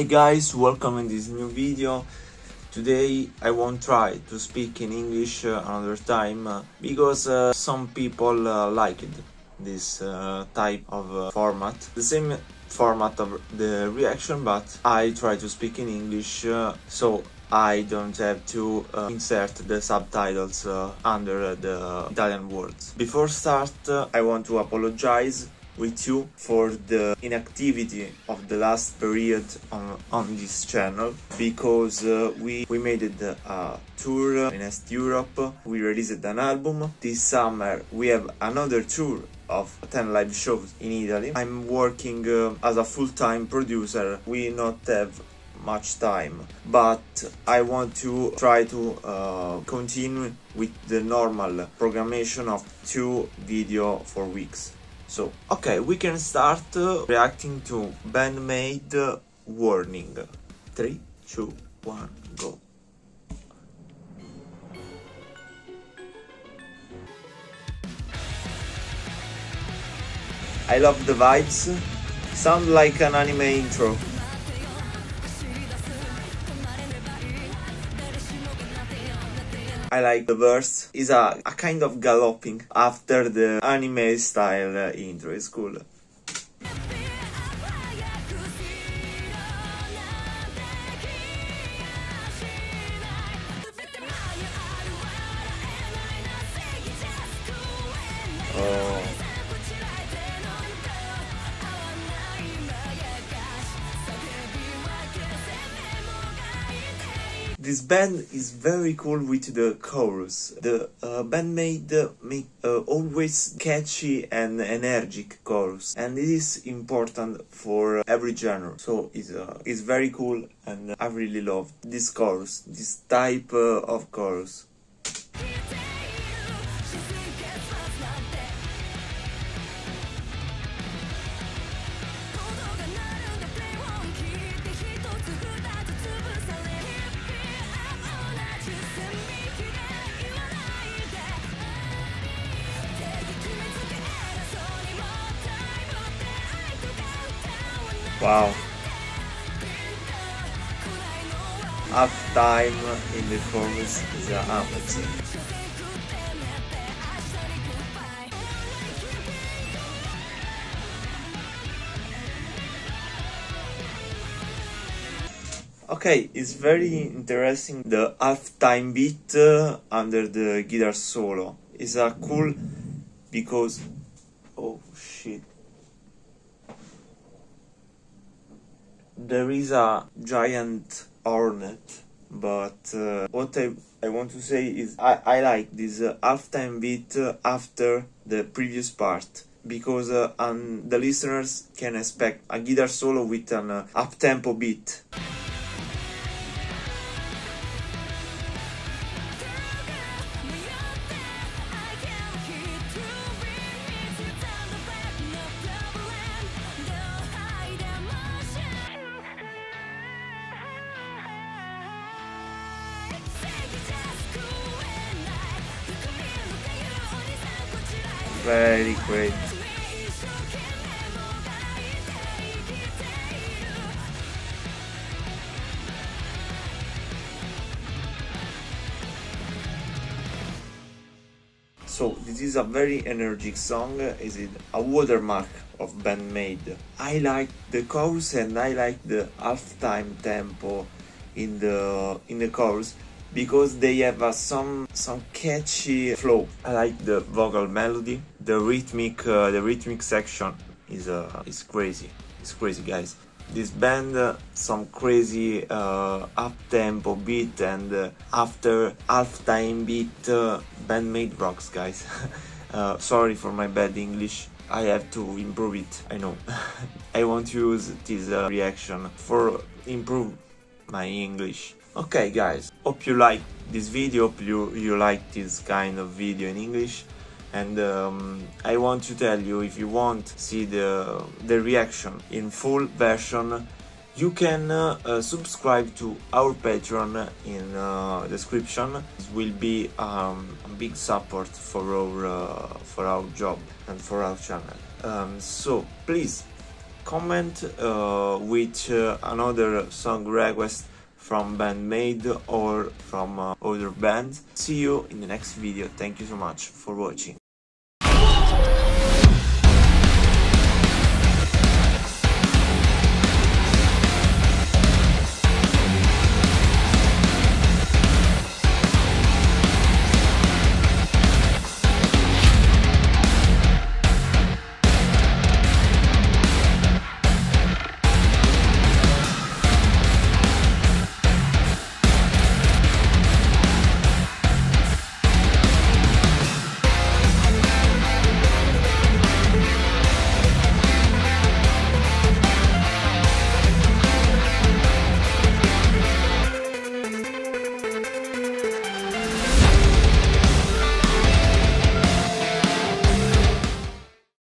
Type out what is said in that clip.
Hi guys, welcome in this new video. Today I won't try to speak in English uh, another time uh, because uh, some people uh, liked this uh, type of uh, format. The same format of the reaction, but I try to speak in English so I don't have to insert the subtitles under the Italian words. Before start, I want to apologize with you for the inactivity of the last period on, on this channel because uh, we, we made a uh, tour in East Europe, we released an album. This summer we have another tour of 10 live shows in Italy. I'm working uh, as a full-time producer. We not have much time but i want to try to uh, continue with the normal programmation of two video for weeks so okay we can start uh, reacting to Band-Maid uh, warning three two one go I love the vibes. Sound like an anime intro. I like the verse. It's a, a kind of galloping after the anime style uh, intro. It's cool. This band is very cool with the chorus. The uh, Band-Maid make uh, always catchy and energetic chorus, and it is important for every genre. So it's uh, it's very cool, and I really love this chorus, this type uh, of chorus. Wow. Half time in the chorus is amazing. Okay, it's very interesting the half-time beat uh, under the guitar solo. It's a cool because oh shit. There is a giant hornet, but uh, what I, I want to say is I, I like this uh, half-time beat uh, after the previous part because uh, the listeners can expect a guitar solo with an uh, up-tempo beat. Very great. So this is a very energetic song. Is it a watermark of Band-Maid? I like the chorus and I like the half-time tempo in the in the chorus because they have a, some some catchy flow. I like the vocal melody, the rhythmic uh, the rhythmic section is uh, is crazy. It's crazy, guys. This band uh, some crazy uh, up tempo beat and uh, after half time beat uh, Band-Maid rocks, guys. uh, sorry for my bad English. I have to improve it. I know. I want to use this uh, reaction for improve my English. Okay guys, hope you like this video, hope you, you like this kind of video in English and um, I want to tell you if you want to see the, the reaction in full version you can uh, uh, subscribe to our Patreon in uh, description. It will be um, a big support for our uh, for our job and for our channel. Um, so please comment uh, with uh, another song request from Band-Maid or from uh, other bands. See you in the next video. Thank you so much for watching.